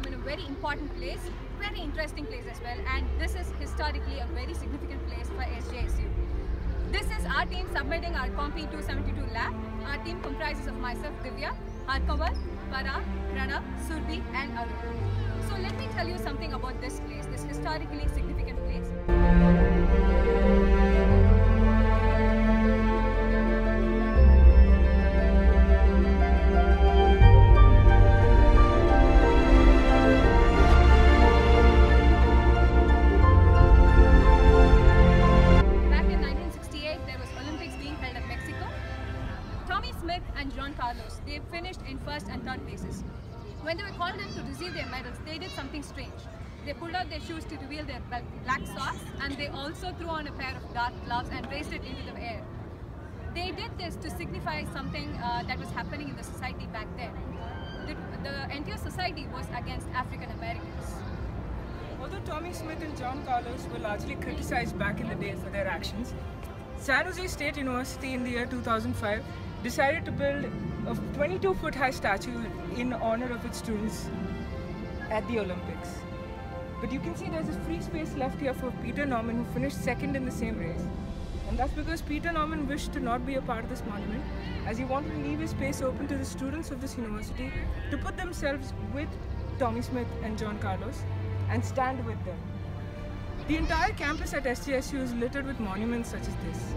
I'm in a very important place, very interesting place as well, and this is historically a very significant place for SJSU. This is our team submitting our CMPE 272 lab. Our team comprises of myself, Divya, Harkaval, Para, Pranav, Surbi, and Arun. So let me tell you something about this place, this historically significant place. Black socks and they also threw on a pair of dark gloves and raised it into the air. They did this to signify something uh, that was happening in the society back then. The, the entire society was against African Americans. Although Tommie Smith and John Carlos were largely criticized back in the day for their actions, San Jose State University in the year 2005 decided to build a 22 foot high statue in honor of its students at the Olympics. But you can see there's a free space left here for Peter Norman, who finished second in the same race. And that's because Peter Norman wished to not be a part of this monument, as he wanted to leave his space open to the students of this university to put themselves with Tommie Smith and John Carlos and stand with them. The entire campus at SJSU is littered with monuments such as this.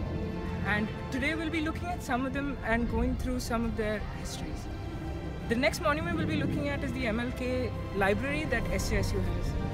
And today we'll be looking at some of them and going through some of their histories. The next monument we'll be looking at is the MLK library that SJSU has.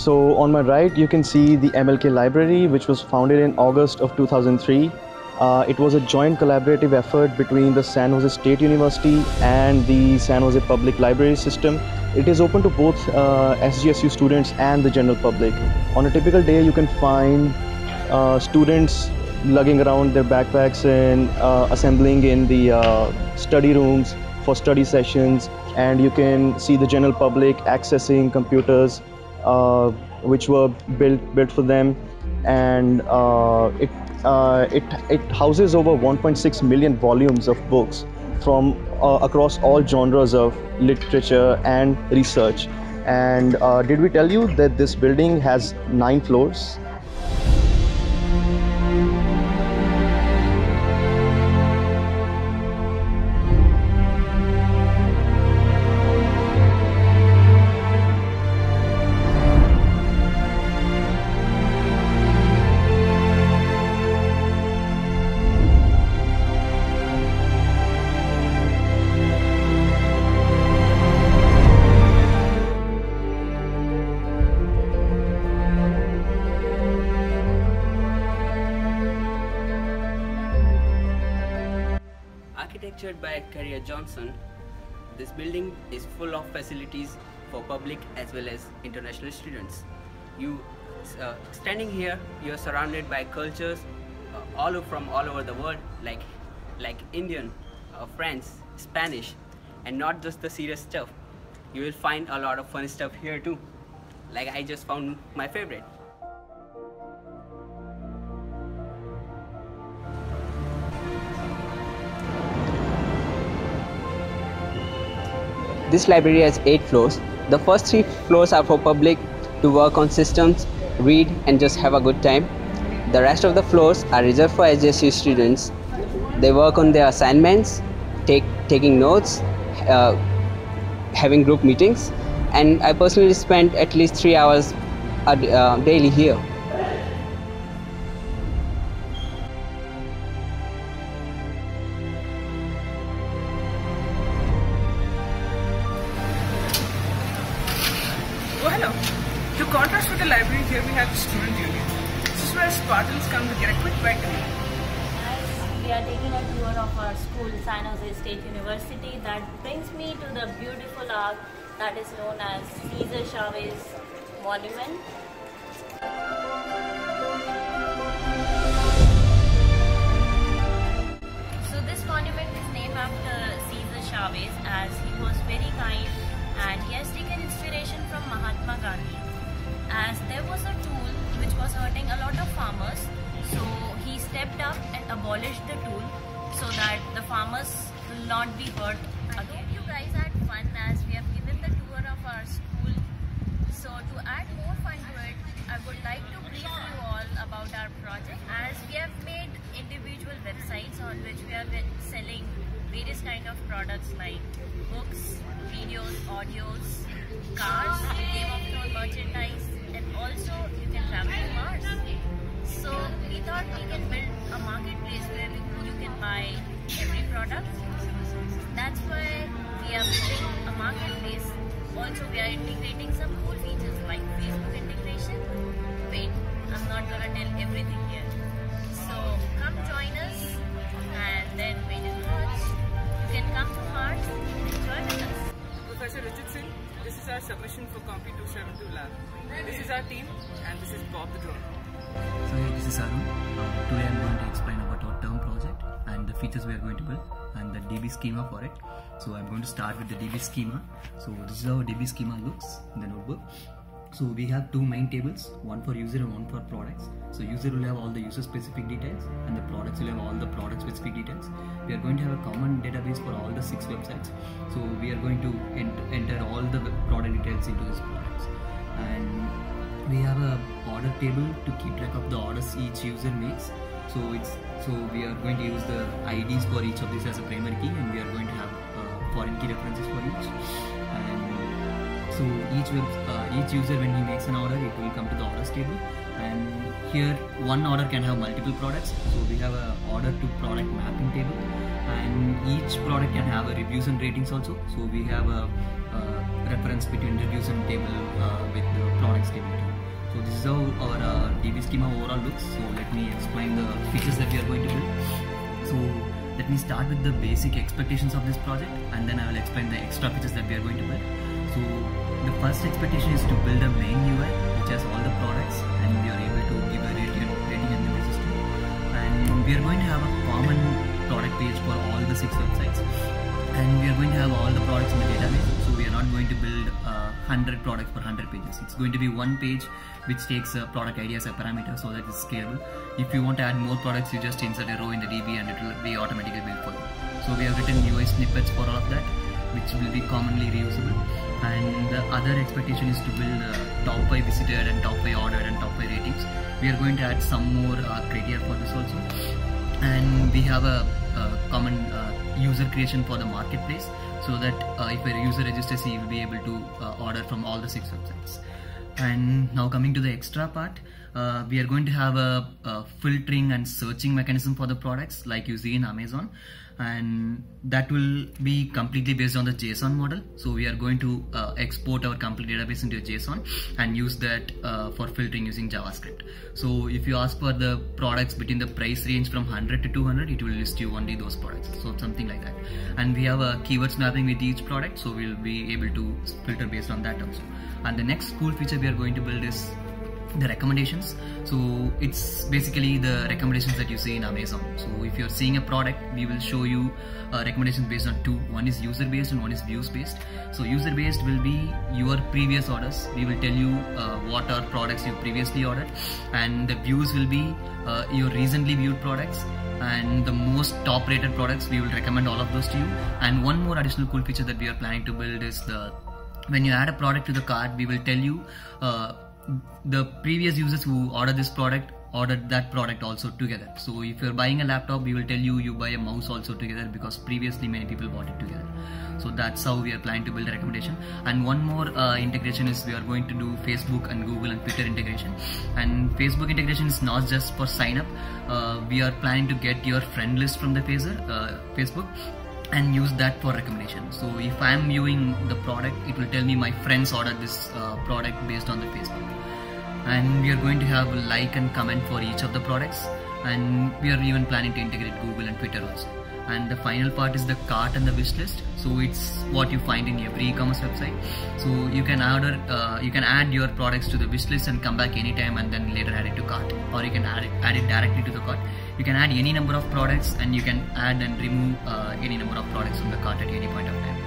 So on my right, you can see the MLK Library, which was founded in August of 2003. Uh, it was a joint collaborative effort between the San Jose State University and the San Jose Public Library System. It is open to both uh, SJSU students and the general public. On a typical day, you can find uh, students lugging around their backpacks and uh, assembling in the uh, study rooms for study sessions, and you can see the general public accessing computers uh, which were built built for them, and uh, it uh, it it houses over 1.6 million volumes of books from uh, across all genres of literature and research. And uh, did we tell you that this building has nine floors? Architectured by Carrier Johnson, this building is full of facilities for public as well as international students. You uh, standing here, you are surrounded by cultures uh, all from all over the world, like like Indian, uh, French, Spanish, and not just the serious stuff. You will find a lot of fun stuff here too. Like I just found my favorite. This library has eight floors. The first three floors are for public to work on systems, read, and just have a good time. The rest of the floors are reserved for SJSU students. They work on their assignments, take taking notes, uh, having group meetings, and I personally spend at least three hours a d- uh, daily here. Hello. To contrast with the library, here we have the student union. This is where Spartans come to get a quick eat. We are taking a tour of our school, San Jose State University, that brings me to the beautiful arc that is known as Cesar Chavez Monument. So this monument is named after Cesar Chavez as he was very kind and he has taken a lot of farmers. So he stepped up and abolished the tool so that the farmers will not be hurt I again. hope you guys had fun as we have given the tour of our school. So to add more fun to it, I would like to brief you all about our project as we have made individual websites on which we have been selling various kind of products like books, videos, audios, cars, Game of Thrones merchandise, also you can travel to Mars. So we thought we can build a marketplace where you can buy every product. That's why we are building a marketplace. Also we are integrating some cool features like Facebook integration. Wait, I'm not gonna tell everything here. So come join us and then wait and watch. You can come to Mars and with us. Professor Richard This is our submission for CMPE 272 lab. This is our team and this is Bob the drone. So hey, this is Arun. Uh, today I'm going to explain about our term project and the features we are going to build and the DB schema for it. So I'm going to start with the DB schema. So this is how DB schema looks in the notebook. So we have two main tables, one for user and one for products. So user will have all the user specific details and the products will have all the product specific details. We are going to have a common database for all the six websites. So we are going to ent enter all the product details into this products. And we have a order table to keep track of the orders each user makes. So it's so we are going to use the IDs for each of these as a primary key and we are going to have uh, foreign key references for each. And so each web, uh, each user when he makes an order, it will come to the orders table. And here one order can have multiple products. So we have a order to product mapping table, and each product can have a reviews and ratings also. So we have a, reference between reviews and table uh, with the products table. So this is how our uh, DB schema overall looks. So let me explain the features that we are going to build. So let me start with the basic expectations of this project and then I will explain the extra features that we are going to build. So the first expectation is to build a main UI which has all the products and we are able to give a rating, rating and the system. And we are going to have a common product page for all the six websites. And we are going to have all the products in the database so we are not going to build uh, 100 products per 100 pages. It's going to be one page which takes a product ID as a parameter so that it's scalable. If you want to add more products you just insert a row in the DB and it will be automatically built for you. So we have written UI snippets for all of that which will be commonly reusable and the other expectation is to build uh, top 5 visited and top 5 ordered and top 5 ratings. We are going to add some more uh, criteria for this also. And we have a, a common uh, user creation for the marketplace so that uh, if a user registers he will be able to uh, order from all the six websites. And now coming to the extra part uh, we are going to have a, a, filtering and searching mechanism for the products like you see in Amazon and that will be completely based on the JSON model. So we are going to uh, export our complete database into a JSON and use that uh, for filtering using JavaScript. So if you ask for the products between the price range from 100 to 200 it will list you only those products. So something like that. And we have a keywords mapping with each product so we'll be able to filter based on that also. And the next cool feature we are going to build is the recommendations. So it's basically the recommendations that you see in amazon. So if you're seeing a product we will show you uh, recommendations based on two. One is user based and one is views based so user based will be your previous orders. We will tell you uh, what are products you previously ordered. And the views will be uh, your recently viewed products. And the most top rated products we will recommend all of those to you. And one more additional cool feature that we are planning to build is the when you add a product to the cart we will tell you uh, the previous users who ordered this product ordered that product also together. So if you're buying a laptop we will tell you you buy a mouse also together because previously many people bought it together. So that's how we are planning to build a recommendation. And one more uh, integration is we are going to do facebook and google and twitter integration. And facebook integration is not just for sign up. Uh, we are planning to get your friend list from the Phaser, uh, facebook and use that for recommendation. So if i am viewing the product it will tell me my friends ordered this uh, product based on the facebook. And we are going to have like and comment for each of the products. And we are even planning to integrate google and twitter also and the final part is the cart and the wish list. So it's what you find in every e-commerce website. So you can order uh, you can add your products to the wish list and come back anytime and then later add it to cart. Or you can add it, add it directly to the cart. You can add any number of products and you can add and remove uh, any number of products from the cart at any point of time.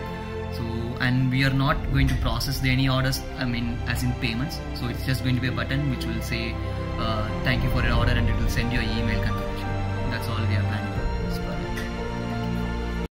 So and we are not going to process the any orders i mean as in payments. So it's just going to be a button which will say uh, thank you for your order and it will send you an email confirmation. That's all we are planning